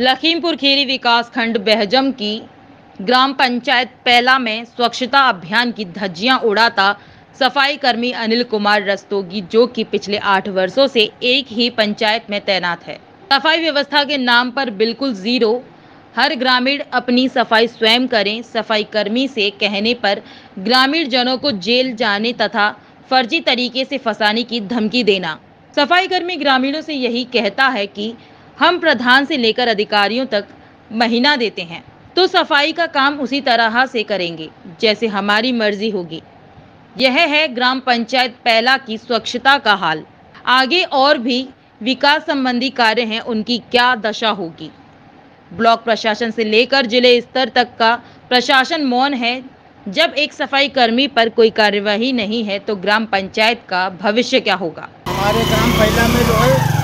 लखीमपुर खीरी विकास खंड बहजम की ग्राम पंचायत पहला में स्वच्छता अभियान की धज्जियाँ उड़ाता सफ़ाई कर्मी अनिल कुमार रस्तोगी, जो कि पिछले आठ वर्षों से एक ही पंचायत में तैनात है। सफ़ाई व्यवस्था के नाम पर बिल्कुल ज़ीरो। हर ग्रामीण अपनी सफ़ाई स्वयं करें, सफ़ाई कर्मी से कहने पर ग्रामीण जनों को जेल जाने तथा फर्जी तरीके से फंसाने की धमकी देना। सफ़ाई कर्मी ग्रामीणों से यही कहता है कि हम प्रधान से लेकर अधिकारियों तक महीना देते हैं। तो सफ़ाई का काम उसी तरह से करेंगे, जैसे हमारी मर्ज़ी होगी। यह है ग्राम पंचायत पहला की स्वच्छता का हाल। आगे और भी विकास संबंधी कार्य हैं, उनकी क्या दशा होगी? ब्लॉक प्रशासन से लेकर ज़िले स्तर तक का प्रशासन मौन है। जब एक सफ़ाई कर्मी पर कोई कार्यवाही नहीं है तो ग्राम पंचायत का भविष्य क्या होगा? हमारे ग्राम पहला में जो है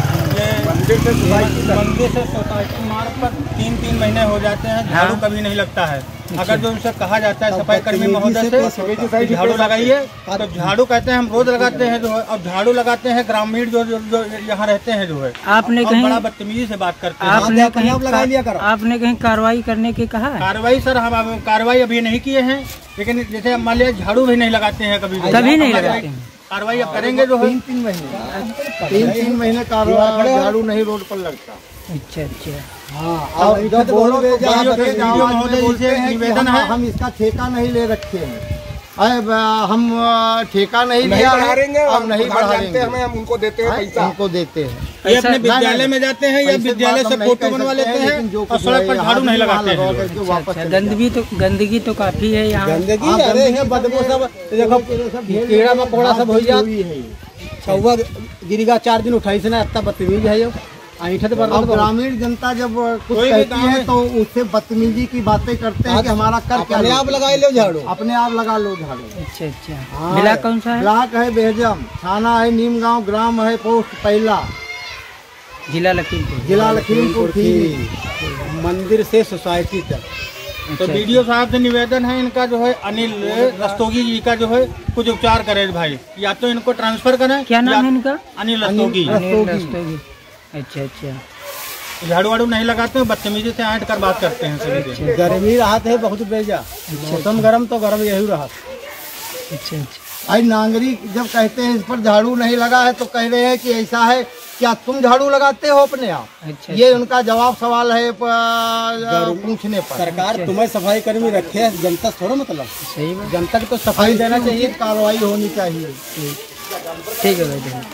मंदिर से सोसाइटी मार्ग पर तीन तीन महीने हो जाते हैं झाड़ू कभी नहीं लगता है। अगर जो उनसे कहा जाता है सफ़ाई कर्मी महोदय से झाड़ू लगाइए तो झाड़ू कहते हैं हम रोज लगाते हैं जो है और झाड़ू लगाते हैं ग्रामीण जो जो, जो यहाँ रहते हैं जो है। आपने कहीं बड़ा बदतमीजी से बात करते हैं। आपने कहीं आपने कहीं कार्रवाई करने के कहा कार्रवाई सर हम अब कार्रवाई अभी नहीं किए हैं लेकिन जैसे मान लिया झाड़ू भी नहीं लगाते हैं कभी कभी नहीं लगाते हैं। कार्रवाई अब करेंगे जो तीन तीन महीने। तीन तीन महीने कार्रवाई झाड़ू नहीं रोड पर लगता अच्छा अच्छा। हाँ अब जब बोलो तो निवेदन हम- है। हम इसका ठेका नहीं ले रखे हैं। हम ठेका नहीं नहीं लिया है हम नहीं बढ़ाएँगे हैं हमें हम उनको देते हैं हाँ, पैसा। उनको देते हैं। ये अपने विद्यालय में जाते हैं या विद्यालय से फ़ोटो बनवा लेते हैं, जो और सड़क पर झाड़ू नहीं लगाते हैं। अच्छा गंदगी तो गंदगी तो काफ़ी है यहाँ। गंदगी हाँ, अरे गंदगी हैं तो बदबू सब देखो। कीड़ा मकोड़ा सब हो है ये। छुआ गिरिगा चार दिन उठाई से ना इतना बदतमीज है जो अब ग्रामीण जनता जब कुछ कोई कहती है। तो उससे बदतमीजी की बातें करते हैं कि हमारा कर क्या अपने आप लोगे? लो झाड़ू। अपने आप लगा लो झाड़ू। अच्छा अच्छा। हाँ, कौन सा है? ब्लॉक है बेहजम। थाना है नीमगांव ग्राम है पोस्ट पहला जिला लखीमपुर। जिला लखीमपुर खीरी मंदिर से सोसाइटी तक। तो अच्छा, वीडियो साहब से निवेदन है इनका जो है अनिल रस्तोगी जी का जो है कुछ उपचार करें भाई। या तो इनको ट्रांसफ़र करें क्या नाम है इनका? अनिल रस्तोगी। अनिल रस्तोगी। अच्छा अच्छा। झाड़ू वाड़ू नहीं लगाते हैं बदतमीजी से आंट कर बात करते हैं सभी गर्मी राहत है बहुत बेजा। मौसम गर्म तो गर्म यही रहा। अच्छा अच्छा। आई नागरिक जब कहते हैं इस पर झाड़ू नहीं लगा है तो कह रहे हैं कि ऐसा है क्या तुम झाड़ू लगाते हो अपने आप? अच्छा ये उनका जवाब सवाल है पूछने पर। सरकार तुम्हें सफ़ाई कर्मी रखे है जनता थोड़ा मतलब। सही जनता को तो सफ़ाई देना चाहिए कार्रवाई होनी चाहिए। ठीक है भाई